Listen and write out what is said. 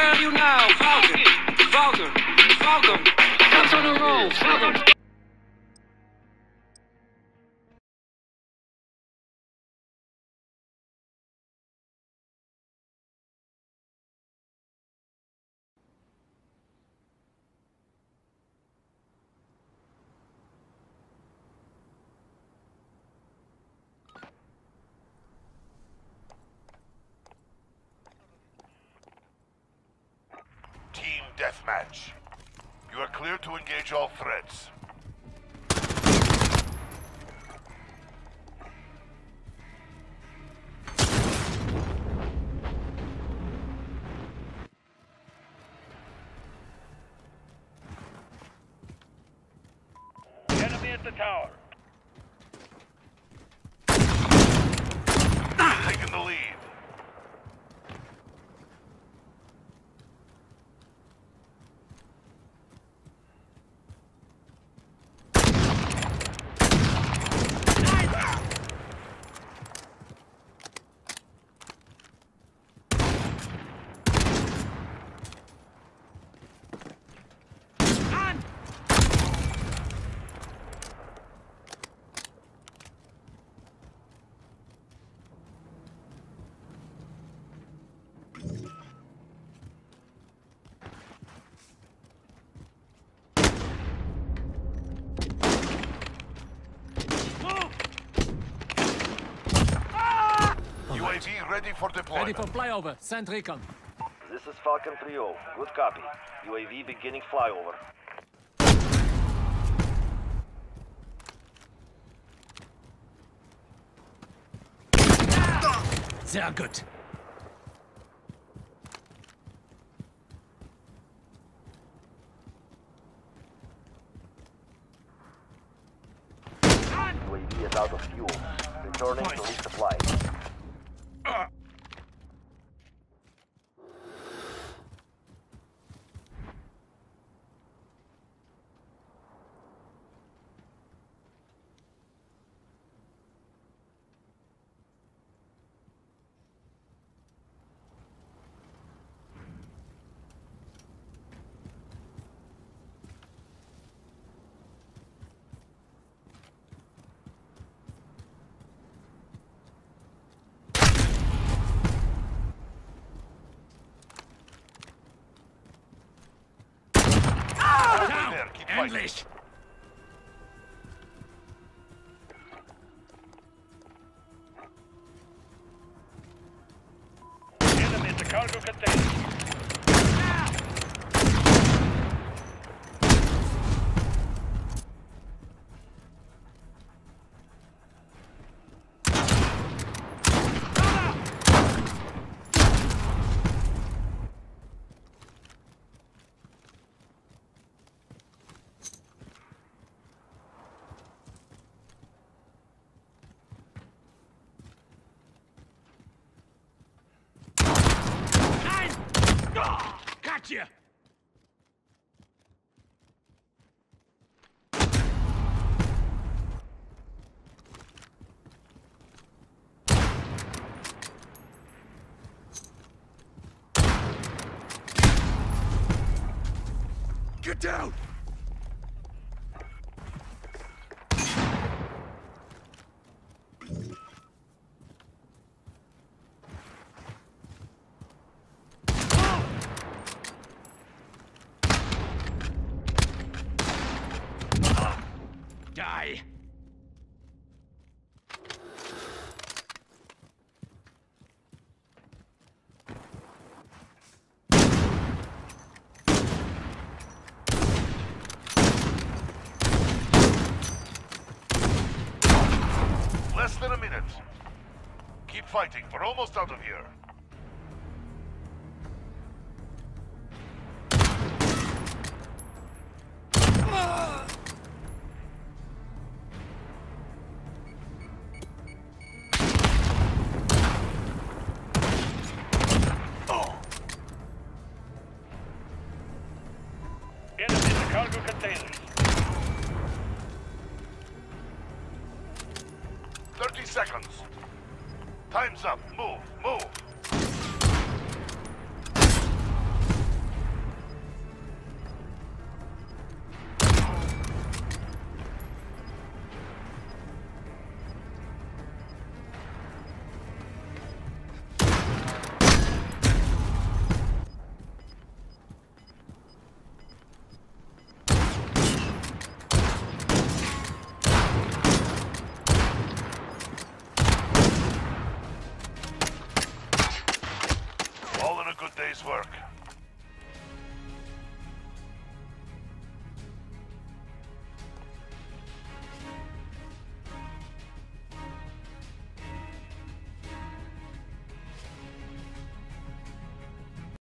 Where are you now, Falcon? Falcon, Falcon, guns on the roll, Falcon. Deathmatch. You are clear to engage all threats. Enemy at the tower. UAV ready for Ready deployment. for flyover. Send recon. This is Falcon 3-0. Good copy. UAV beginning flyover. Sehr gut. UAV is out of fuel. Returning to resupply. Endlich. Enemy the cargo. Gotcha! Get down! Than a minute. Keep fighting. We're almost out of here. 30 seconds. Time's up. Move, move. Nice work.